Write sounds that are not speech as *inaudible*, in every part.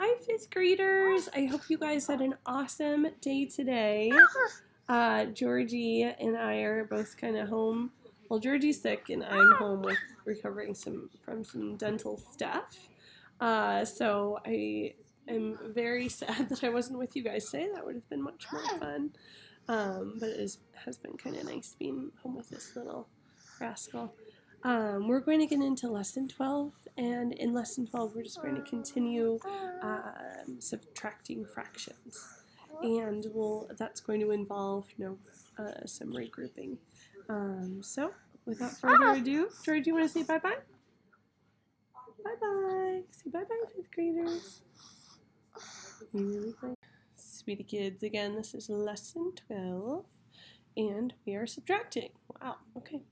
Hi, fifth graders. I hope you guys had an awesome day today. *laughs* Uh, Georgie and I are both kind of home. Well, Georgie's sick, and I'm home with recovering some from some dental stuff. Uh, so I am very *laughs* sad that I wasn't with you guys today. That would have been much more fun. Um, but it is, has been kind of nice being home with this little rascal. Um, we're going to get into lesson 12, and in lesson 12, we're just going to continue um, subtracting fractions. And we'll, that's going to involve you know, uh, some regrouping. Um, so, without further ado, George, do you want to say bye bye? Bye bye. Say bye bye, fifth graders. Really Sweetie kids, again, this is lesson 12, and we are subtracting. Wow, okay.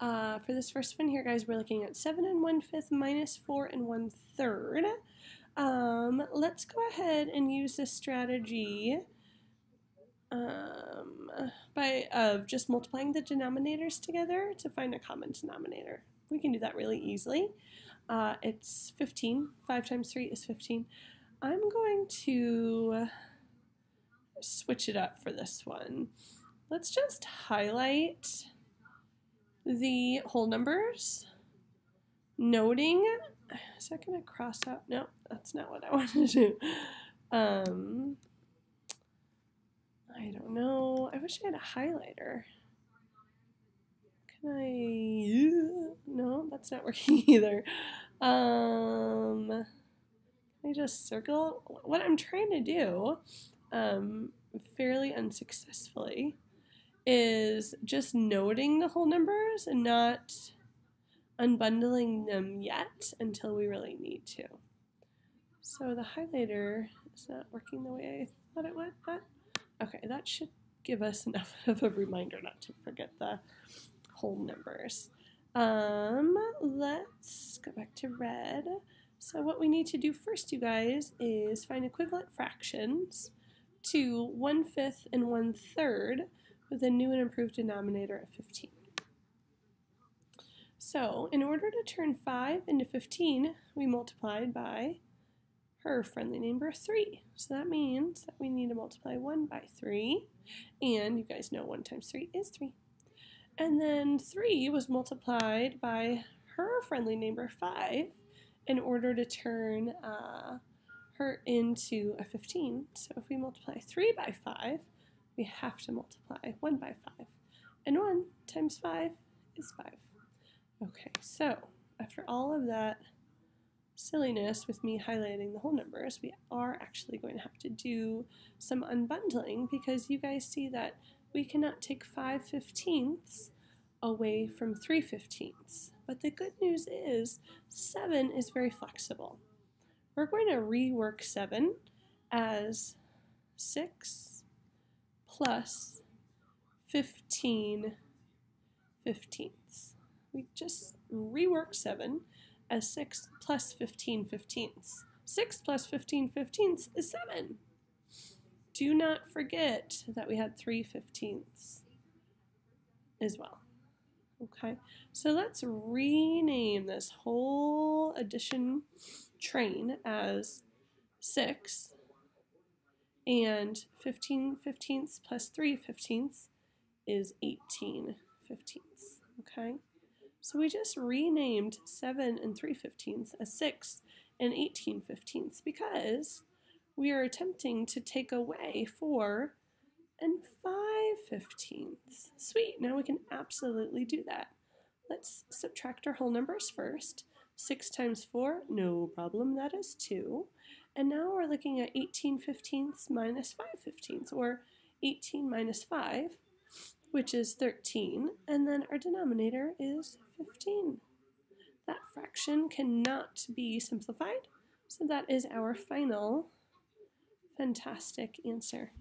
Uh, for this first one here, guys, we're looking at 7 and 1 fifth minus 4 and 1 third. Um, let's go ahead and use this strategy um, by of just multiplying the denominators together to find a common denominator. We can do that really easily. Uh, it's 15. 5 times 3 is 15. I'm going to switch it up for this one. Let's just highlight the whole numbers, noting, is that going to cross out? No, that's not what I *laughs* want to do. Um, I don't know. I wish I had a highlighter. Can I? *gasps* No, that's not *laughs* working either. Um, I just circle? What I'm trying to do, um, fairly unsuccessfully, is just noting the whole numbers and not unbundling them yet until we really need to. So the highlighter is not working the way I thought it would, but okay, that should give us *laughs* enough of a reminder not to forget the whole numbers. Um, let's go back to red. So what we need to do first, you guys, is find equivalent fractions to 1 fifth and 1 third with a new and improved denominator of 15. So, in order to turn 5 into 15, we multiplied by her friendly number 3. So that means that we need to multiply 1 by 3, and you guys know 1 times 3 is 3. And then 3 was multiplied by her friendly number 5 in order to turn uh, her into a 15. So if we multiply 3 by 5, we have to multiply 1 by 5. And 1 times 5 is 5. Okay, so after all of that silliness with me highlighting the whole numbers, we are actually going to have to do some unbundling because you guys see that we cannot take 5 fifteenths away from 3 fifteenths. But the good news is 7 is very flexible. We're going to rework 7 as 6 plus 15 fifteenths. We just rework 7 as 6 plus 15 fifteenths. 6 plus 15 fifteenths is 7. Do not forget that we had 3 fifteenths as well. Okay, so let's rename this whole addition train as 6 and 15 fifteenths plus 3 fifteenths is 18 fifteenths. Okay, so we just renamed 7 and 3 fifteenths as 6 and 18 fifteenths because we are attempting to take away 4 and 5 fifteenths. Sweet, now we can absolutely do that. Let's subtract our whole numbers first. 6 times 4, no problem, that is 2. And now we're looking at 18 fifteenths minus 5 fifteenths, or 18 minus 5, which is 13. And then our denominator is 15. That fraction cannot be simplified, so that is our final fantastic answer.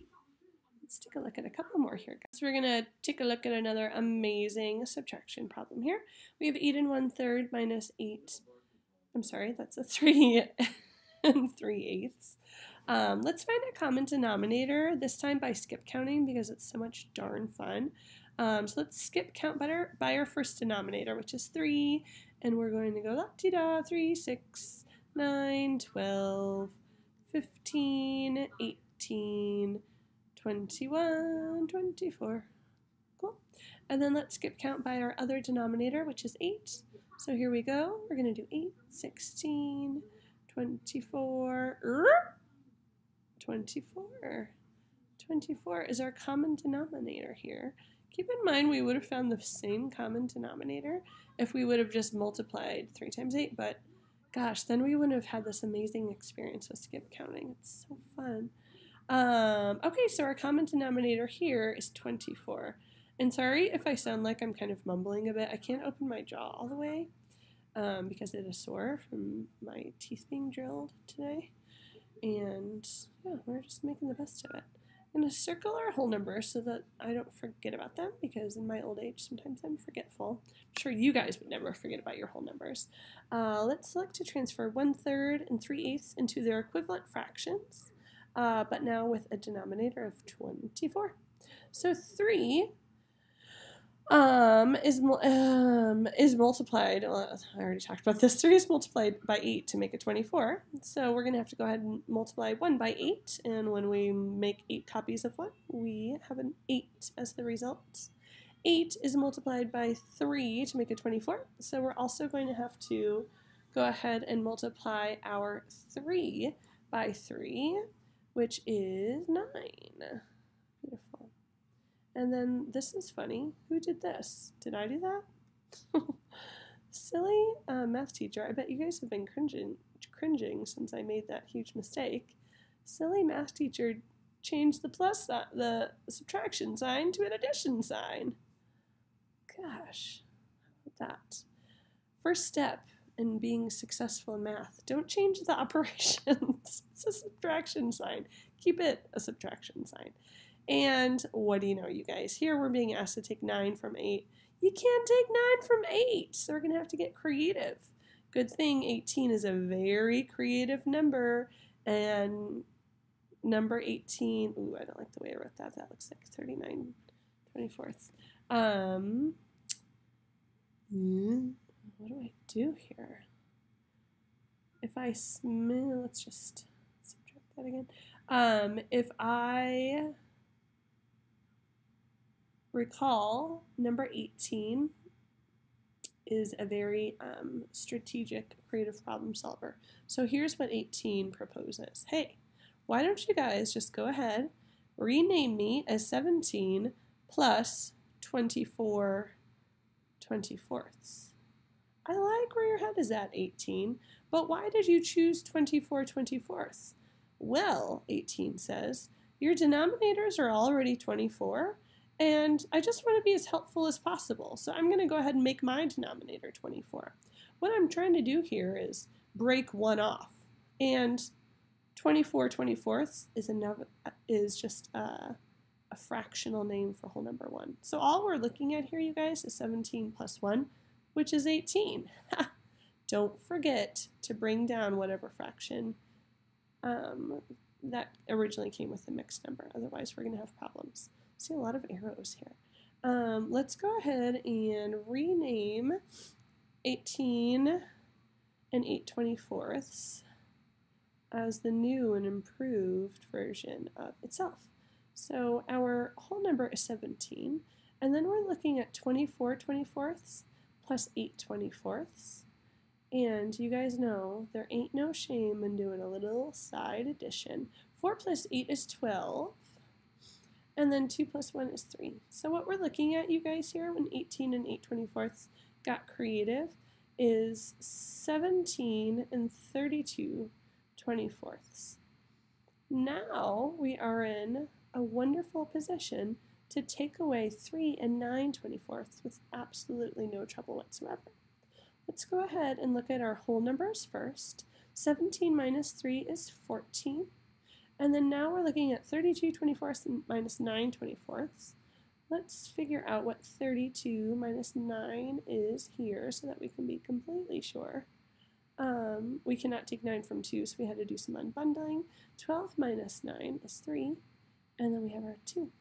Let's take a look at a couple more here, guys. We're going to take a look at another amazing subtraction problem here. We have 8 and 1 third minus 8. I'm sorry, that's a *laughs* 3 and 3 eighths. Um, let's find a common denominator, this time by skip counting because it's so much darn fun. Um, so let's skip count our, by our first denominator, which is 3, and we're going to go la-ti-da, 3, 6, 9, 12, 15, 18, 21, 24. Cool. And then let's skip count by our other denominator, which is 8. So here we go. We're going to do 8, 16, 24, 24. 24 is our common denominator here. Keep in mind we would have found the same common denominator if we would have just multiplied 3 times 8, but gosh, then we wouldn't have had this amazing experience with skip counting. It's so fun. Um, okay, so our common denominator here is 24. And sorry if I sound like I'm kind of mumbling a bit. I can't open my jaw all the way um, because it is sore from my teeth being drilled today. And yeah, we're just making the best of it. I'm going to circle our whole numbers so that I don't forget about them because in my old age sometimes I'm forgetful. I'm sure you guys would never forget about your whole numbers. Uh, let's select to transfer one third and three eighths into their equivalent fractions, uh, but now with a denominator of 24. So 3 um, is um, is multiplied. Well, I already talked about this. Three is multiplied by eight to make a twenty-four. So we're gonna have to go ahead and multiply one by eight, and when we make eight copies of one, we have an eight as the result. Eight is multiplied by three to make a twenty-four. So we're also going to have to go ahead and multiply our three by three, which is nine. Beautiful. And then this is funny. Who did this? Did I do that? *laughs* Silly uh, math teacher. I bet you guys have been cringing, cringing since I made that huge mistake. Silly math teacher changed the plus uh, the subtraction sign to an addition sign. Gosh, that. First step in being successful in math: don't change the *laughs* operations. It's a subtraction sign. Keep it a subtraction sign. And what do you know, you guys? Here we're being asked to take 9 from 8. You can't take 9 from 8, so we're going to have to get creative. Good thing 18 is a very creative number, and number 18, ooh, I don't like the way I wrote that. That looks like 39 24th. Um, what do I do here? I, let's just subtract that again. Um, if I recall, number 18 is a very um, strategic creative problem solver. So here's what 18 proposes. Hey, why don't you guys just go ahead, rename me as 17 plus 24 24ths. I like where your head is at, 18, but why did you choose 24 24ths? Well, 18 says, your denominators are already 24, and I just want to be as helpful as possible. So I'm going to go ahead and make my denominator 24. What I'm trying to do here is break one off. And 24 24ths is, another, is just a, a fractional name for whole number 1. So all we're looking at here, you guys, is 17 plus 1, which is 18. *laughs* Don't forget to bring down whatever fraction um, that originally came with the mixed number. Otherwise, we're going to have problems see a lot of arrows here. Um, let's go ahead and rename 18 and 8 24ths as the new and improved version of itself. So our whole number is 17, and then we're looking at 24 24ths plus 8 24ths. And you guys know there ain't no shame in doing a little side addition. 4 plus 8 is 12. And then 2 plus 1 is 3. So what we're looking at, you guys, here, when 18 and 8 24ths got creative, is 17 and 32 24ths. Now we are in a wonderful position to take away 3 and 9 24ths with absolutely no trouble whatsoever. Let's go ahead and look at our whole numbers first. 17 minus 3 is 14. And then now we're looking at 32 24ths minus 9 24ths. Let's figure out what 32 minus 9 is here so that we can be completely sure. Um, we cannot take 9 from 2, so we had to do some unbundling. 12 minus 9 is 3, and then we have our 2.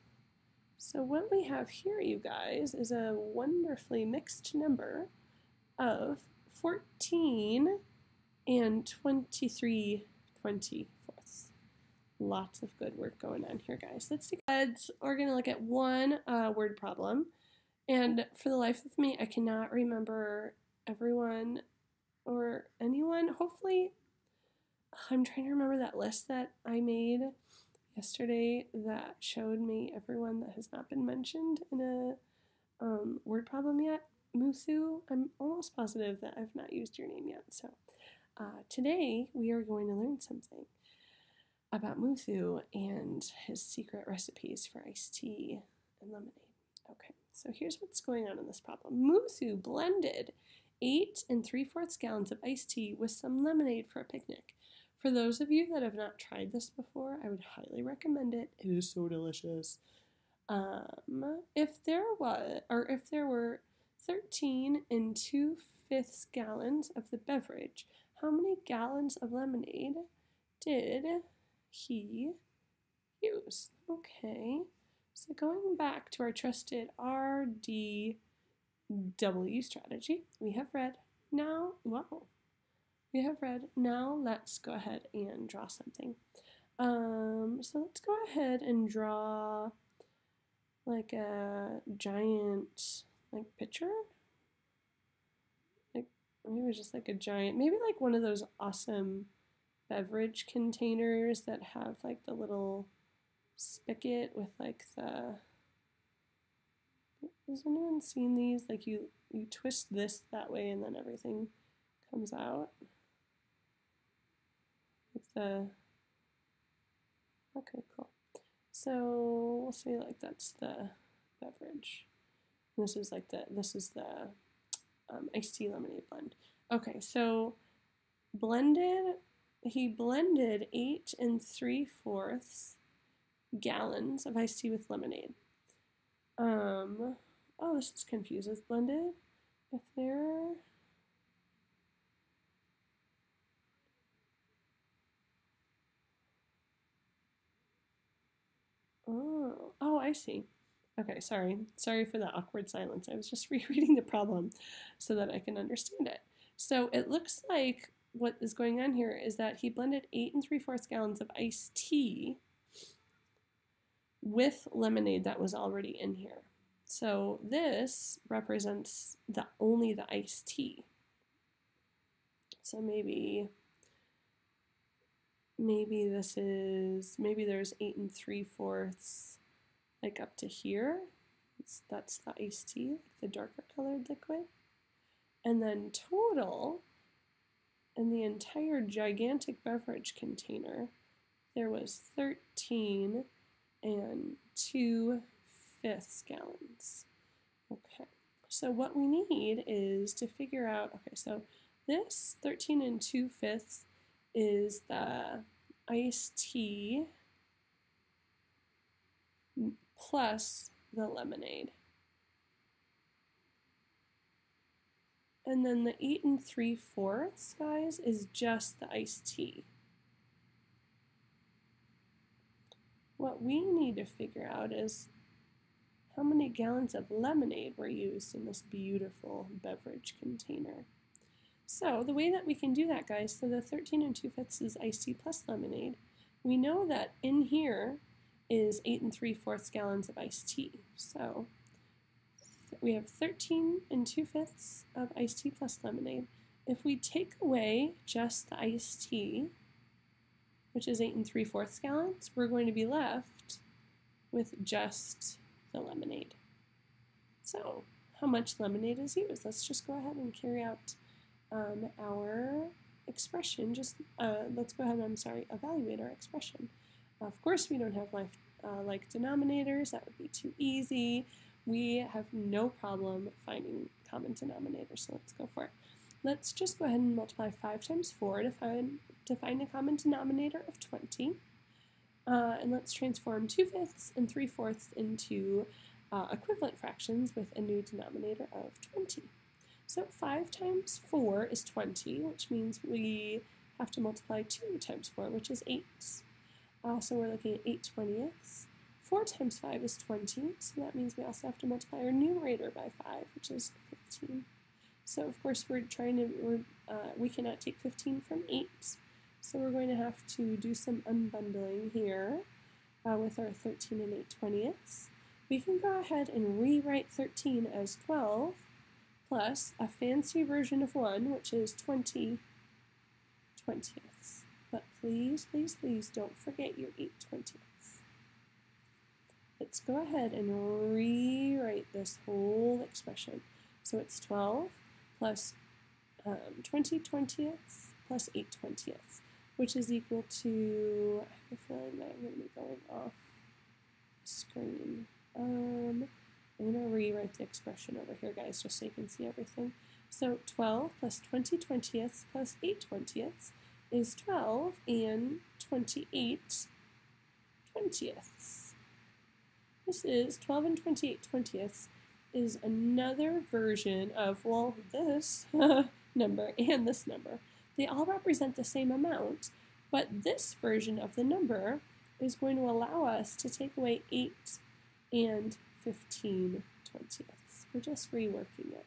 So what we have here, you guys, is a wonderfully mixed number of 14 and 23 24ths. Lots of good work going on here, guys. Let's take We're going to look at one uh, word problem. And for the life of me, I cannot remember everyone or anyone. Hopefully, I'm trying to remember that list that I made yesterday that showed me everyone that has not been mentioned in a um, word problem yet. Muthu, I'm almost positive that I've not used your name yet. So uh, today we are going to learn something about Muthu and his secret recipes for iced tea and lemonade. Okay, so here's what's going on in this problem. Muthu blended eight and three fourths gallons of iced tea with some lemonade for a picnic. For those of you that have not tried this before, I would highly recommend it. It is so delicious. Um, if there was, or if there were 13 and 2 fifths gallons of the beverage, how many gallons of lemonade did he use. Okay, so going back to our trusted RDW strategy, we have read. Now, wow, we have read. Now let's go ahead and draw something. Um, so let's go ahead and draw like a giant like picture. Like maybe just like a giant, maybe like one of those awesome beverage containers that have like the little spigot with like the has anyone seen these like you you twist this that way and then everything comes out the okay cool so we'll say like that's the beverage this is like the this is the um, iced tea lemonade blend okay so blended he blended eight and three fourths gallons of iced tea with lemonade. Um, oh, this is confuses blended. If there, oh, oh, I see. Okay, sorry. Sorry for the awkward silence. I was just *laughs* rereading the problem so that I can understand it. So it looks like what is going on here is that he blended eight and three fourths gallons of iced tea with lemonade that was already in here. So this represents the only the iced tea. So maybe maybe this is maybe there's eight and three fourths like up to here. It's, that's the iced tea, like the darker colored liquid. And then total in the entire gigantic beverage container, there was 13 and 2 fifths gallons. Okay, so what we need is to figure out, okay, so this 13 and 2 fifths is the iced tea plus the lemonade. And then the 8 and 3 fourths, guys, is just the iced tea. What we need to figure out is how many gallons of lemonade were used in this beautiful beverage container. So the way that we can do that, guys, so the 13 and 2 fifths is iced tea plus lemonade. We know that in here is 8 and 3 fourths gallons of iced tea. So we have 13 and 2 fifths of iced tea plus lemonade. If we take away just the iced tea, which is 8 and 3 fourths gallons, we're going to be left with just the lemonade. So, how much lemonade is used? Let's just go ahead and carry out um, our expression. Just uh, let's go ahead and, I'm sorry, evaluate our expression. Of course, we don't have like, uh, like denominators. That would be too easy we have no problem finding common denominators, so let's go for it. Let's just go ahead and multiply 5 times 4 to find, to find a common denominator of 20. Uh, and let's transform 2 fifths and 3 fourths into uh, equivalent fractions with a new denominator of 20. So 5 times 4 is 20, which means we have to multiply 2 times 4, which is 8. Uh, so we're looking at 8 twentieths. 4 times 5 is 20, so that means we also have to multiply our numerator by 5, which is 15. So of course we're trying to, we're, uh, we cannot take 15 from 8, So we're going to have to do some unbundling here uh, with our 13 and 8 twentieths. We can go ahead and rewrite 13 as 12 plus a fancy version of 1, which is 20 twentieths. But please, please, please don't forget your 8 twentieths. Let's go ahead and rewrite this whole expression. So it's 12 plus um, 20 twentieths plus 8 twentieths, which is equal to, I have a feeling that I'm going to be going off screen. Um, rewrite the expression over here, guys, just so you can see everything. So 12 plus 20 twentieths plus 8 twentieths is 12, and 28 twentieths. This is 12 and 28 twentieths is another version of, well, this *laughs* number and this number. They all represent the same amount, but this version of the number is going to allow us to take away 8 and 15 twentieths. We're just reworking it.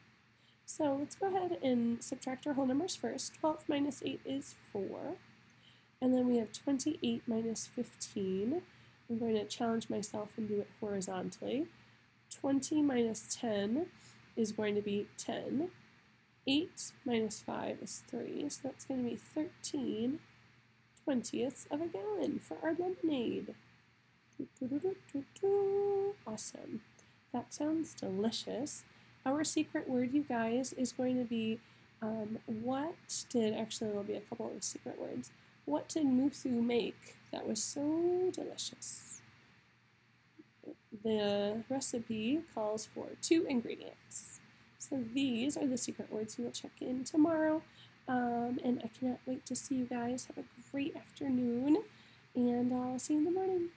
So let's go ahead and subtract our whole numbers first. 12 minus 8 is 4. And then we have 28 minus 15. I'm going to challenge myself and do it horizontally. 20 minus 10 is going to be 10. 8 minus 5 is 3, so that's going to be 13 twentieths of a gallon for our lemonade. Awesome. That sounds delicious. Our secret word, you guys, is going to be um, what did, actually there'll be a couple of secret words. What did Muthu make that was so delicious? The recipe calls for two ingredients. So these are the secret words we will check in tomorrow. Um, and I cannot wait to see you guys. Have a great afternoon, and I'll see you in the morning.